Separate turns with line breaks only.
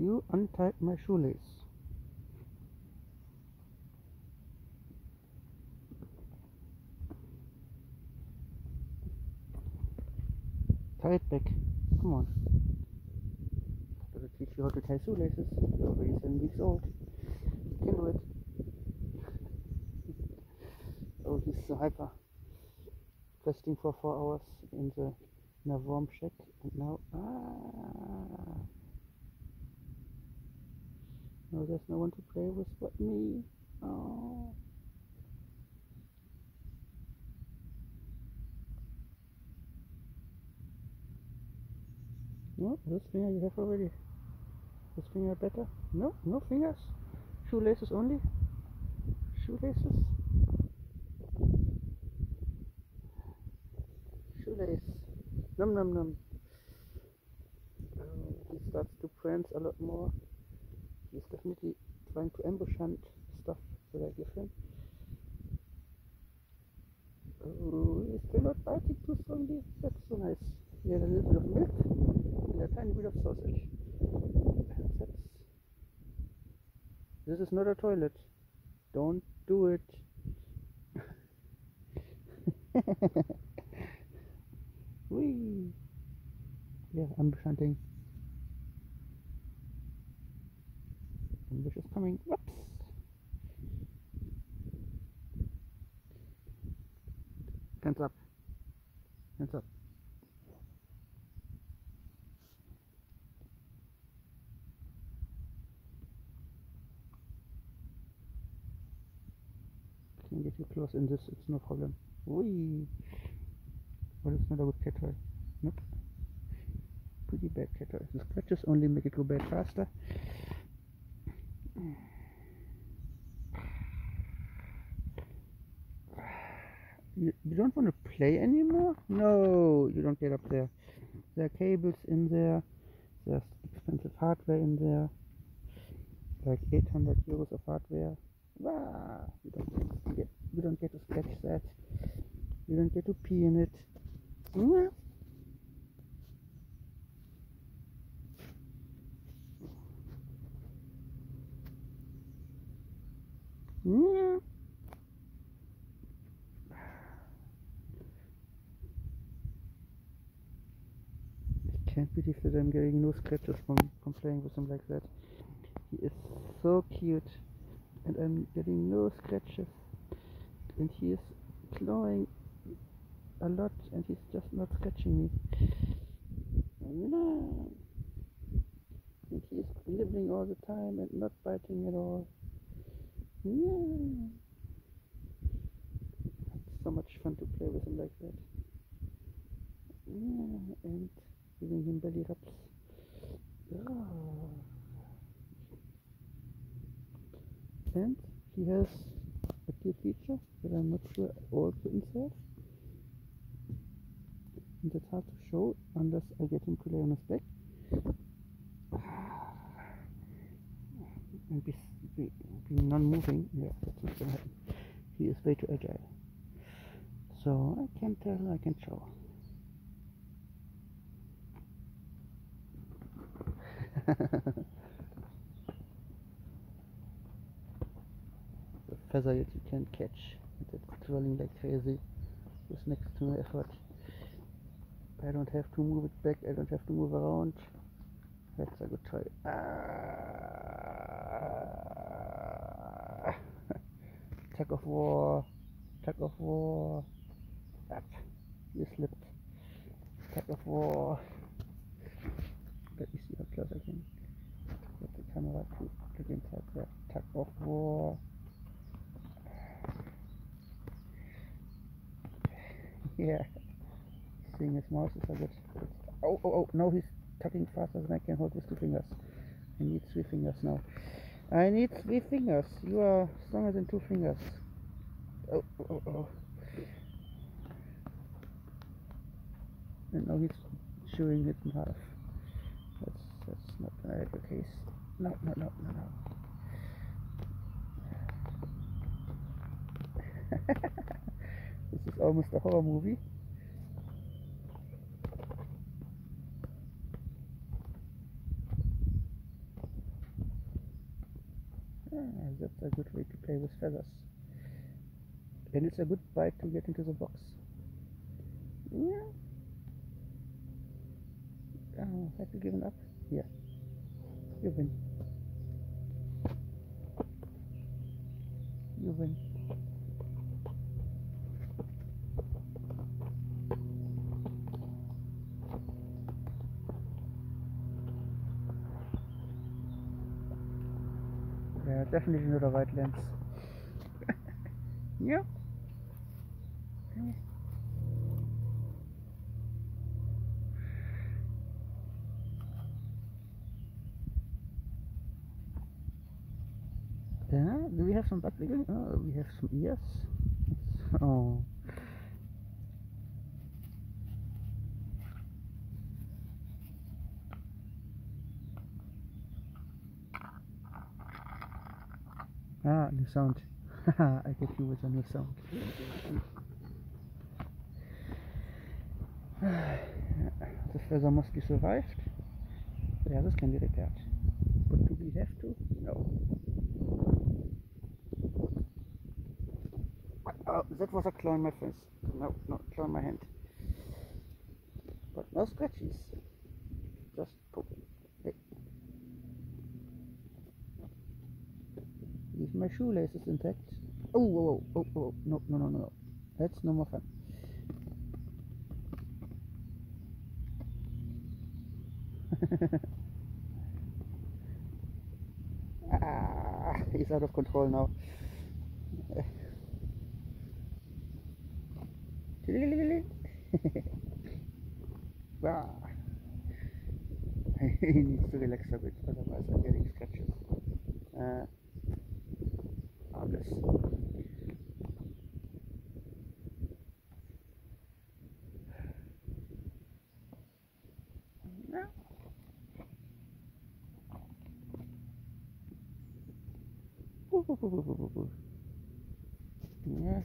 You untied my shoelace. Tie it back. Come on. I gotta teach you how to tie shoelaces. You're already seven weeks old. You can do it. oh, he's so hyper. Resting for four hours in the in a warm shack and now ah no there's no one to play with but me. Oh. No this finger you have already. This finger better? No no fingers. Shoelaces only. Shoelaces. Shoelace. Num num num uh, he starts to prance a lot more he's definitely trying to ambush hunt stuff that I give him. Oh he's still not biting too strongly. That's so nice. He had a little bit of milk and a tiny bit of sausage. That's this is not a toilet. Don't do it. Whee! Yeah, hunting. Ambush is coming. Whoops! Hands up. Hands up. Can get you close in this, it's no problem. Whee! But it's not a good cat. Nope. Pretty bad cat scratches only make it go bad faster. You, don't want to play anymore? No, you don't get up there. There are cables in there. There's expensive hardware in there. Like 800 euros of hardware. Wow, you don't get, you don't get to scratch that. You don't get to pee in it. Yeah. I can't believe that I'm getting no scratches from, from playing with him like that. He is so cute and I'm getting no scratches and he is clawing a lot and he's just not scratching me. No. And he's nibbling all the time and not biting at all. It's so much fun to play with him like that. Yeah, and giving him belly rubs. Oh. And he has a cute feature that I'm not sure all kittens have and it's hard to show unless I get him to lay on his back. And be, be, be non-moving yeah that's not gonna happen. He is way too agile. So I can tell I can show the feather that you can't catch it's twirling like crazy just next to my effort I don't have to move it back, I don't have to move around. That's a good try. Ah. tug of war, tug of war. You slipped. Tug of war. Let me see how close I can get the camera to look inside the tug of war. Yeah seeing his mouse is a bit. Oh, oh, oh, no, he's tucking faster than I can hold with two fingers. I need three fingers now. I need three fingers. You are stronger than two fingers. Oh, oh, oh, oh. And now he's chewing it in half. That's, that's not help the case. No, no, no, no, no. this is almost a horror movie. Ah, that's a good way to play with feathers. And it's a good bite to get into the box. Yeah. Oh, have you given up? Yeah. You win. You win. Definitely not a white lens. yeah. Do we have some back Oh, we have some ears. Oh. Ah, new sound. I get you with a new sound. the feather must be survived. Yeah, this can be repaired. But do we have to? No. Oh, that was a claw in my face. No, not claw in my hand. But no scratches. Just poking. My shoelaces intact. Oh, oh, oh, oh, oh, no, no, no, no. That's no more fun. ah, he's out of control now. he needs to relax a bit, otherwise I'm getting scratches. Uh, Yeah.